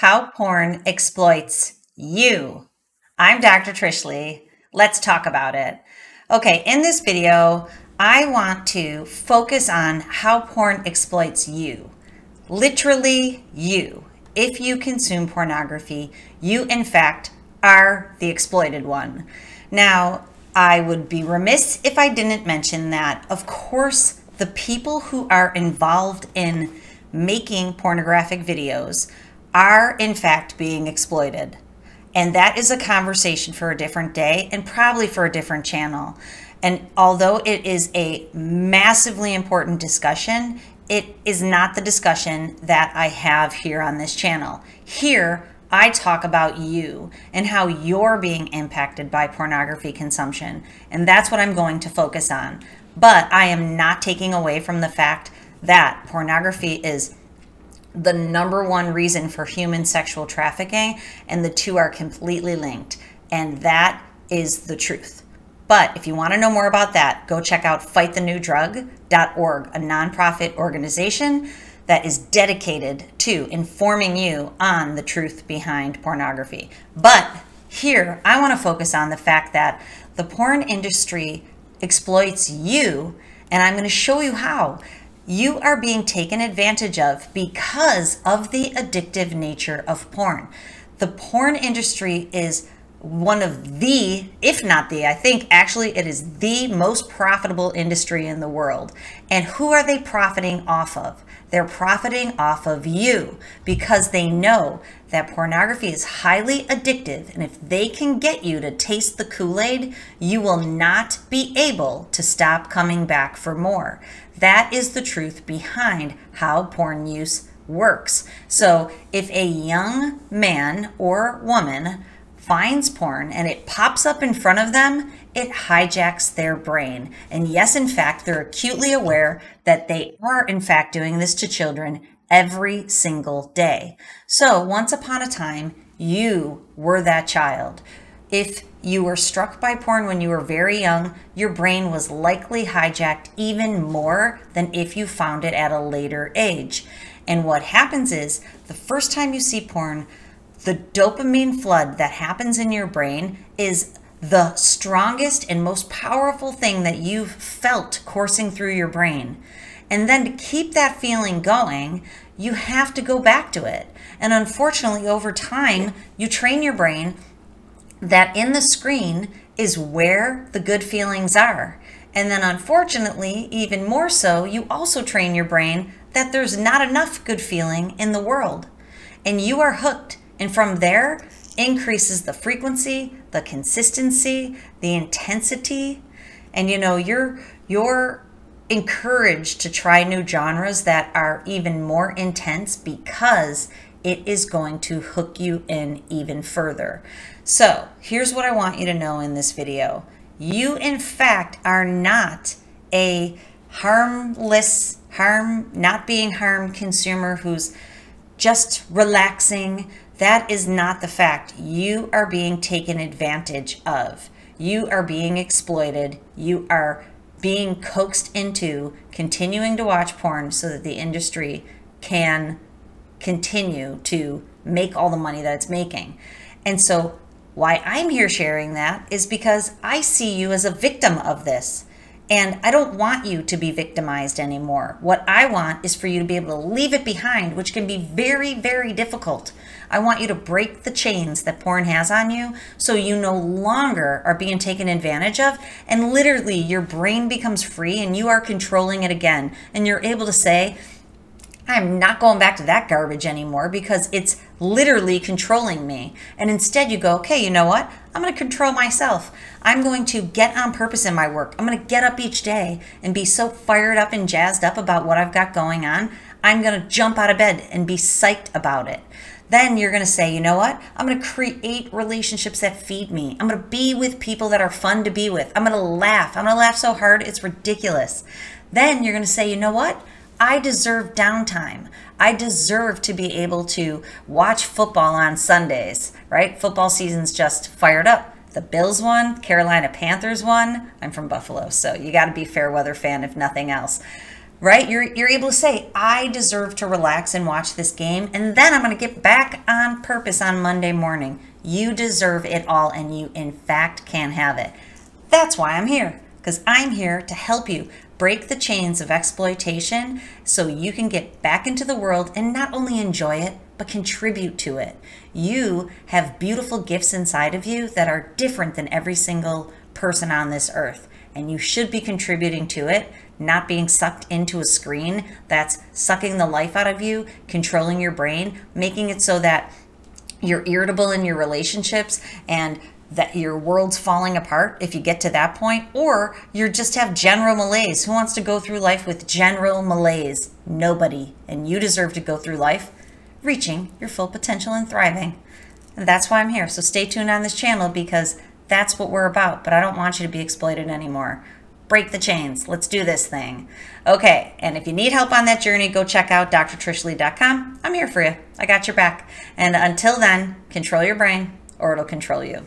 How Porn Exploits You. I'm Dr. Trish Leigh. Let's talk about it. Okay, in this video, I want to focus on how porn exploits you. Literally, you. If you consume pornography, you in fact are the exploited one. Now, I would be remiss if I didn't mention that, of course, the people who are involved in making pornographic videos are in fact being exploited. And that is a conversation for a different day and probably for a different channel. And although it is a massively important discussion, it is not the discussion that I have here on this channel. Here, I talk about you and how you're being impacted by pornography consumption. And that's what I'm going to focus on. But I am not taking away from the fact that pornography is the number one reason for human sexual trafficking, and the two are completely linked. And that is the truth. But if you want to know more about that, go check out fightthenewdrug.org, a nonprofit organization that is dedicated to informing you on the truth behind pornography. But here, I want to focus on the fact that the porn industry exploits you, and I'm going to show you how you are being taken advantage of because of the addictive nature of porn. The porn industry is one of the, if not the, I think actually it is the most profitable industry in the world. And who are they profiting off of? They're profiting off of you because they know that pornography is highly addictive. And if they can get you to taste the Kool Aid, you will not be able to stop coming back for more. That is the truth behind how porn use works. So if a young man or woman finds porn and it pops up in front of them, it hijacks their brain. And yes, in fact, they're acutely aware that they are, in fact, doing this to children every single day. So once upon a time, you were that child. If you were struck by porn when you were very young, your brain was likely hijacked even more than if you found it at a later age. And what happens is the first time you see porn, the dopamine flood that happens in your brain is the strongest and most powerful thing that you've felt coursing through your brain. And then to keep that feeling going, you have to go back to it. And unfortunately, over time, you train your brain that in the screen is where the good feelings are. And then, unfortunately, even more so, you also train your brain that there's not enough good feeling in the world. And you are hooked. And from there, increases the frequency, the consistency, the intensity. And you know, you're you're encouraged to try new genres that are even more intense because it is going to hook you in even further. So here's what I want you to know in this video. You, in fact, are not a harmless, harm, not being harmed consumer who's just relaxing. That is not the fact. You are being taken advantage of. You are being exploited. You are being coaxed into continuing to watch porn so that the industry can continue to make all the money that it's making. And so, why I'm here sharing that is because I see you as a victim of this. And I don't want you to be victimized anymore. What I want is for you to be able to leave it behind, which can be very, very difficult. I want you to break the chains that porn has on you so you no longer are being taken advantage of. And literally, your brain becomes free and you are controlling it again. And you're able to say, I'm not going back to that garbage anymore because it's literally controlling me. And instead, you go, okay, you know what? I'm going to control myself. I'm going to get on purpose in my work. I'm going to get up each day and be so fired up and jazzed up about what I've got going on. I'm going to jump out of bed and be psyched about it. Then you're going to say, you know what? I'm going to create relationships that feed me. I'm going to be with people that are fun to be with. I'm going to laugh. I'm going to laugh so hard, it's ridiculous. Then you're going to say, you know what? I deserve downtime. I deserve to be able to watch football on Sundays, right? Football season's just fired up. The Bills won, Carolina Panthers won. I'm from Buffalo, so you got to be fair weather fan if nothing else. right? You're, you're able to say, I deserve to relax and watch this game, and then I'm going to get back on purpose on Monday morning. You deserve it all, and you, in fact, can have it. That's why I'm here, because I'm here to help you break the chains of exploitation so you can get back into the world and not only enjoy it, but contribute to it. You have beautiful gifts inside of you that are different than every single person on this earth, and you should be contributing to it not being sucked into a screen that's sucking the life out of you, controlling your brain, making it so that you're irritable in your relationships and that your world's falling apart if you get to that point, or you just have general malaise. Who wants to go through life with general malaise? Nobody. And you deserve to go through life reaching your full potential and thriving. And that's why I'm here. So stay tuned on this channel because that's what we're about. But I don't want you to be exploited anymore break the chains. Let's do this thing. Okay, and if you need help on that journey, go check out drtrishleigh.com. I'm here for you. I got your back. And until then, control your brain or it'll control you.